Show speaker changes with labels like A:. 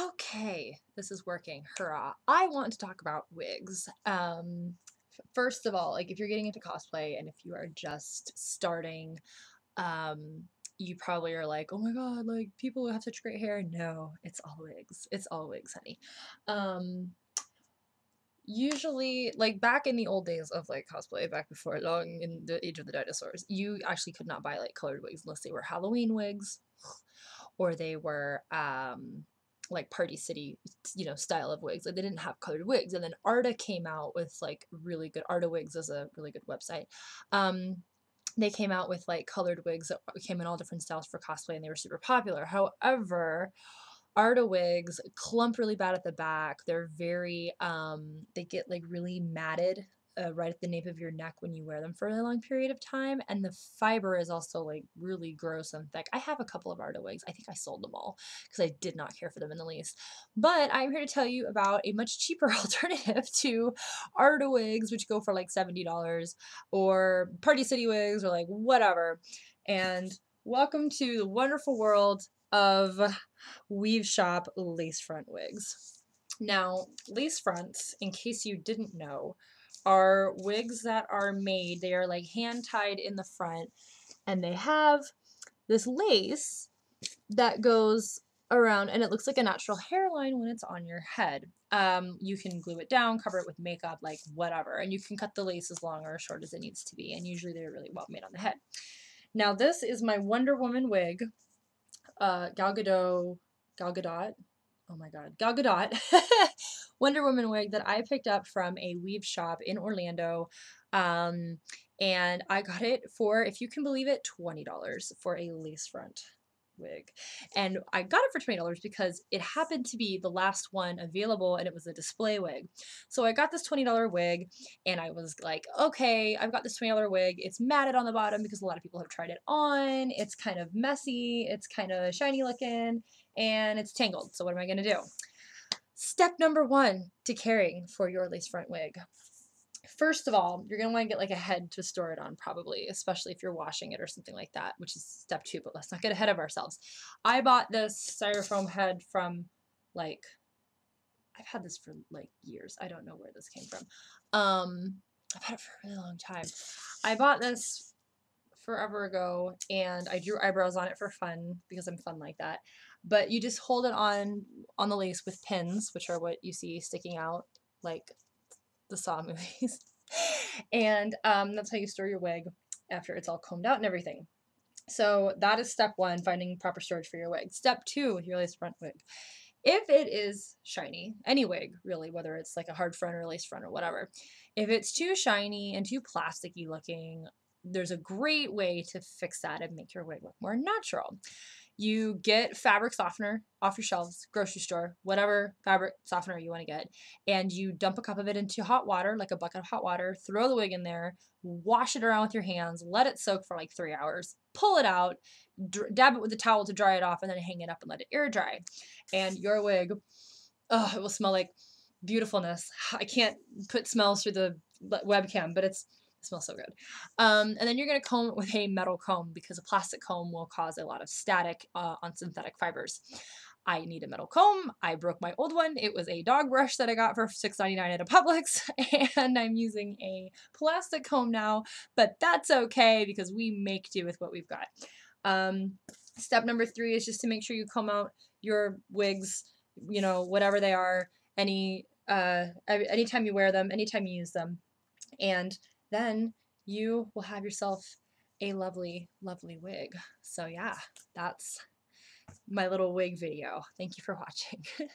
A: Okay, this is working. Hurrah. I want to talk about wigs. Um, first of all, like if you're getting into cosplay and if you are just starting, um, you probably are like, oh my God, like people have such great hair. No, it's all wigs. It's all wigs, honey. Um, usually, like back in the old days of like cosplay, back before long in the age of the dinosaurs, you actually could not buy like colored wigs unless they were Halloween wigs or they were um like Party City, you know, style of wigs. Like they didn't have colored wigs. And then Arda came out with like really good Arda Wigs is a really good website. Um they came out with like colored wigs that came in all different styles for cosplay and they were super popular. However, Arda wigs clump really bad at the back. They're very um they get like really matted uh, right at the nape of your neck when you wear them for a long period of time and the fiber is also like really gross and thick. I have a couple of Arda wigs. I think I sold them all because I did not care for them in the least. But I'm here to tell you about a much cheaper alternative to Arda wigs which go for like $70 or Party City wigs or like whatever. And welcome to the wonderful world of Weave Shop lace front wigs. Now, lace fronts, in case you didn't know, are wigs that are made, they are like hand tied in the front, and they have this lace that goes around and it looks like a natural hairline when it's on your head. Um, you can glue it down, cover it with makeup, like whatever, and you can cut the lace as long or as short as it needs to be, and usually they're really well made on the head. Now, this is my Wonder Woman wig, uh, Gal Gadot, Gal Gadot, oh my god, Gal Gadot Wonder Woman wig that I picked up from a weave shop in Orlando. Um, and I got it for, if you can believe it, $20 for a lace front wig. And I got it for $20 because it happened to be the last one available and it was a display wig. So I got this $20 wig and I was like, okay, I've got this $20 wig. It's matted on the bottom because a lot of people have tried it on. It's kind of messy, it's kind of shiny looking, and it's tangled. So what am I going to do? Step number one to caring for your lace front wig. First of all, you're going to want to get like a head to store it on, probably, especially if you're washing it or something like that, which is step two, but let's not get ahead of ourselves. I bought this styrofoam head from like, I've had this for like years. I don't know where this came from. Um, I've had it for a really long time. I bought this forever ago and I drew eyebrows on it for fun because I'm fun like that. But you just hold it on on the lace with pins, which are what you see sticking out like the Saw movies. and um, that's how you store your wig after it's all combed out and everything. So that is step one, finding proper storage for your wig. Step two your lace front wig. If it is shiny, any wig really, whether it's like a hard front or lace front or whatever, if it's too shiny and too plasticky looking, there's a great way to fix that and make your wig look more natural you get fabric softener off your shelves, grocery store, whatever fabric softener you want to get, and you dump a cup of it into hot water, like a bucket of hot water, throw the wig in there, wash it around with your hands, let it soak for like three hours, pull it out, dab it with a towel to dry it off, and then hang it up and let it air dry. And your wig, oh, it will smell like beautifulness. I can't put smells through the webcam, but it's it smells so good. Um, and then you're going to comb it with a metal comb because a plastic comb will cause a lot of static uh, on synthetic fibers. I need a metal comb. I broke my old one. It was a dog brush that I got for $6.99 at a Publix, and I'm using a plastic comb now, but that's okay because we make do with what we've got. Um, step number three is just to make sure you comb out your wigs, you know, whatever they are, any uh, anytime you wear them, anytime you use them. And then you will have yourself a lovely, lovely wig. So yeah, that's my little wig video. Thank you for watching.